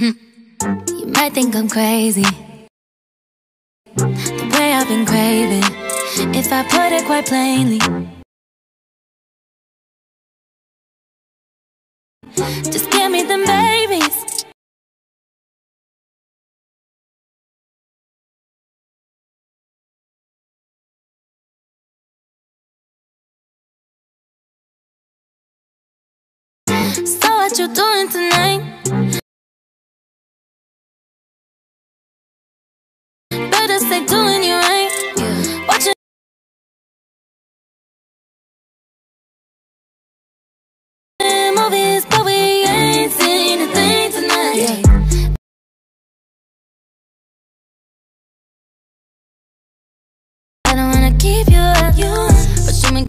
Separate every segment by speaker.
Speaker 1: you might think I'm crazy. The way I've been craving, if I put it quite plainly. Just give me them babies. So what you doing tonight?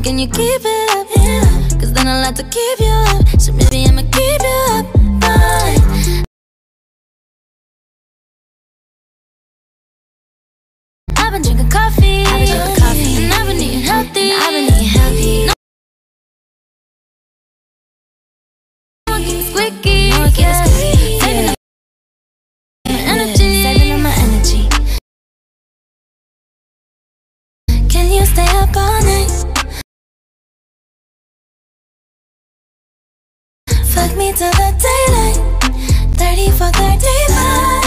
Speaker 1: Can you keep it up? Yeah. Cause then I'll have to keep you up. So maybe me till the daylight. 30 for 35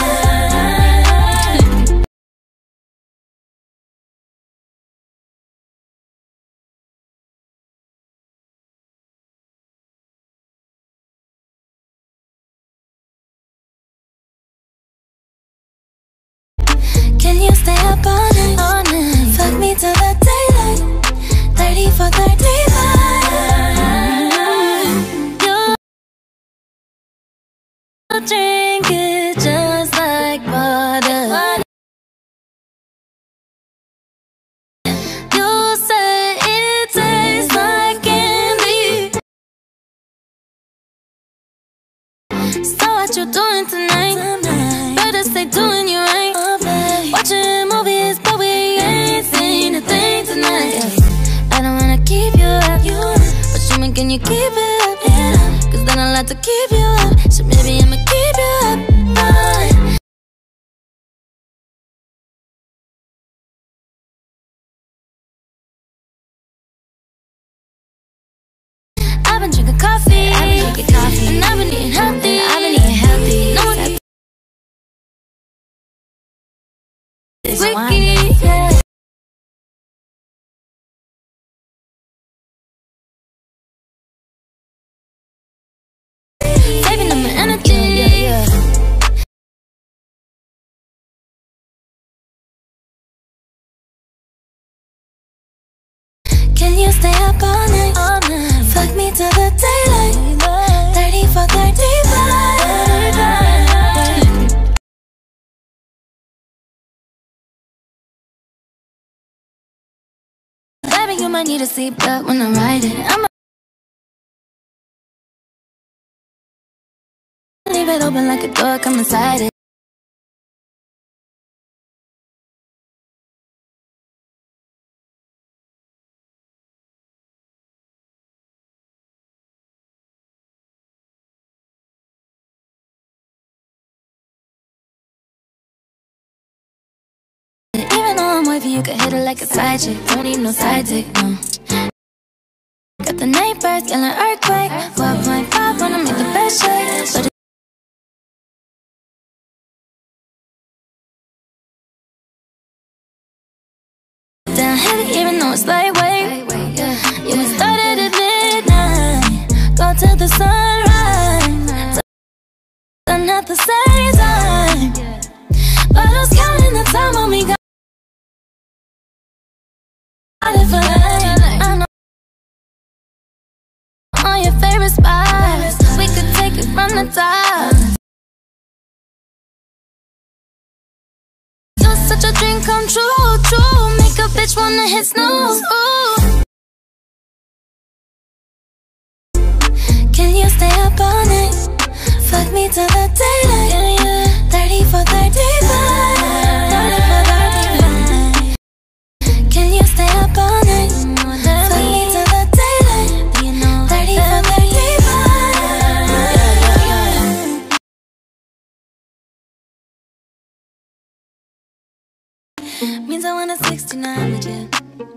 Speaker 1: Can you stay up all drink it just like water You say it tastes like candy So what you doing tonight? Better stay doing you right Watching movies, but we ain't seen a thing tonight. I don't wanna keep you up. But show me can you keep it to keep you up So maybe I'ma keep you up. I've been drinking coffee. I've been drinking coffee. And I've been eating healthy. I've been eating healthy. No one keeps up all night? All night. Fuck me till the daylight 30 for 35 Baby, you might need a seatbelt when I ride it I'ma leave it open like a door, come inside it you can hit it like a side chick. Don't need no side chick, no. Got the night birds, yelling earthquake. 4.5 wanna make the best shake down heavy even though it's lightweight. Yeah, we started at midnight. Go till the sunrise. Done at the same time. But I was counting the time when we from. You're such a dream come true, true. Make a bitch wanna hit snooze. Ooh. Can you stay up all night? I want a 69 with you.